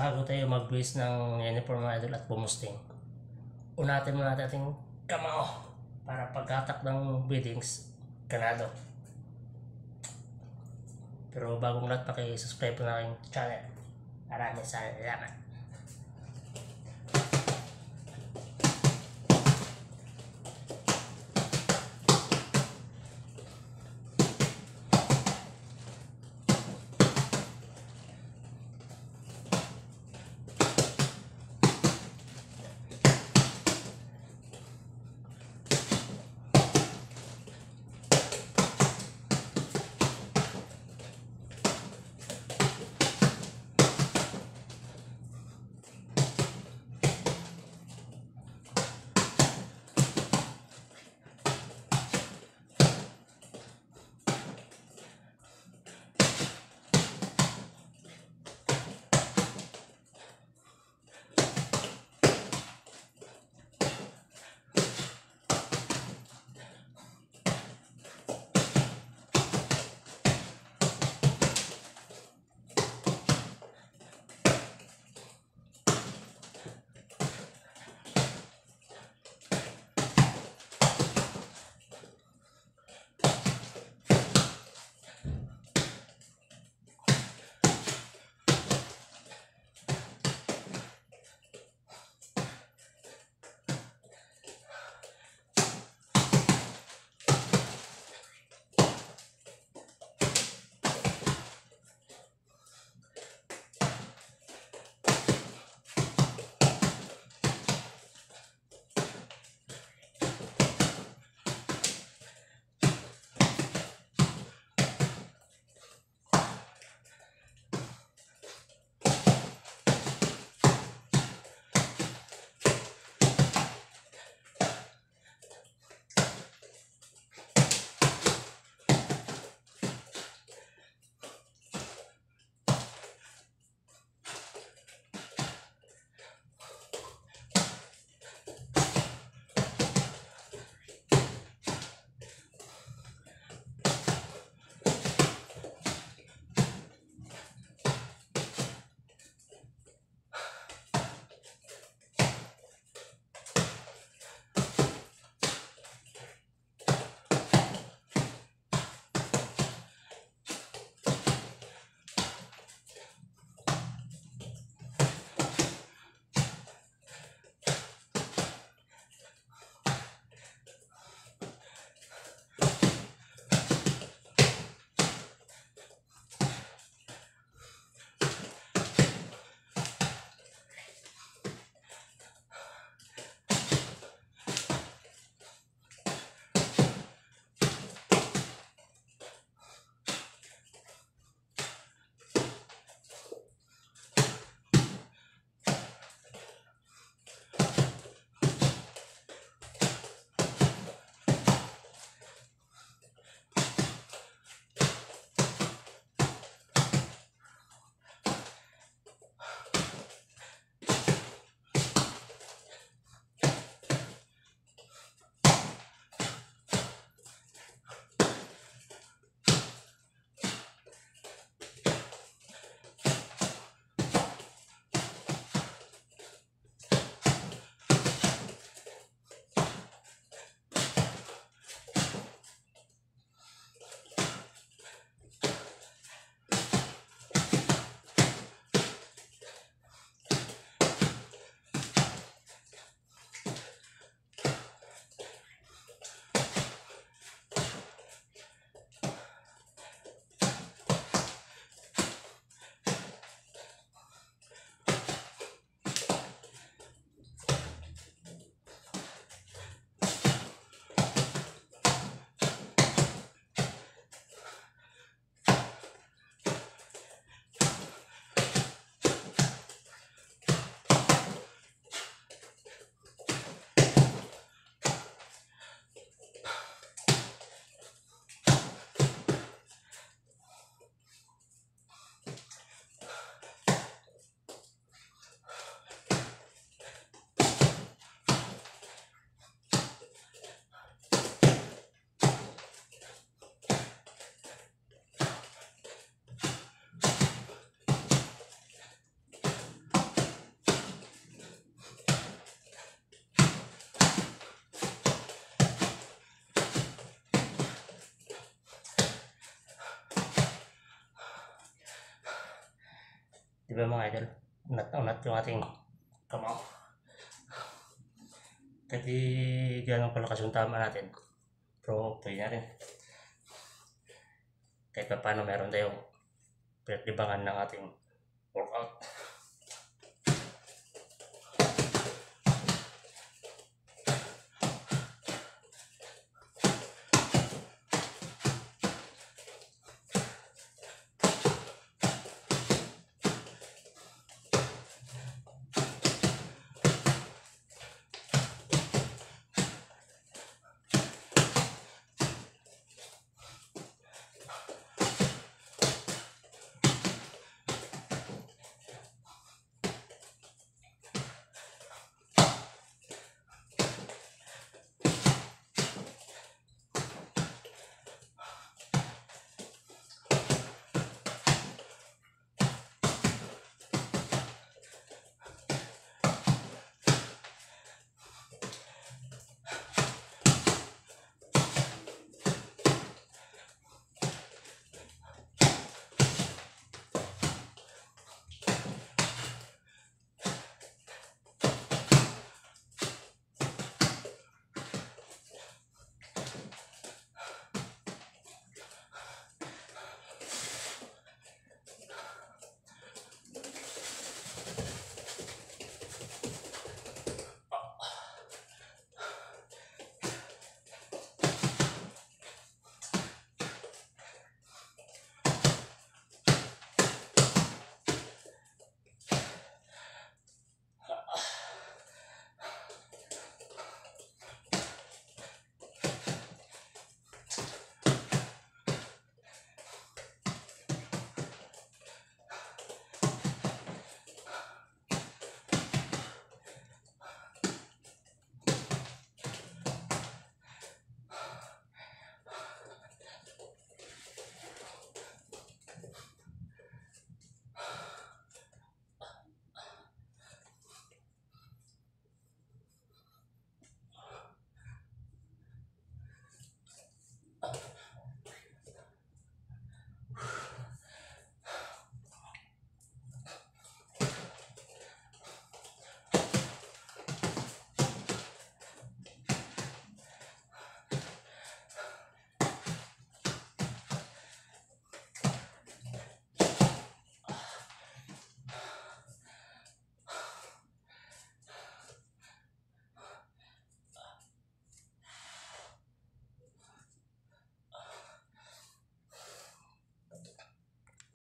bago tayo mag-base ng uniform mga idol at pumusting, unatin muna natin ating kamao para pagkatak ng biddings, ganado. Pero bagong lahat paki-subscribe po na aking channel. Maraming salamat. Di ba mga idol? Unat na unat yung ating kamao. Di ganun kalakas yung tama natin. Pero pwede na rin. Kahit pa paano meron tayong pinagdibangan ng ating workout.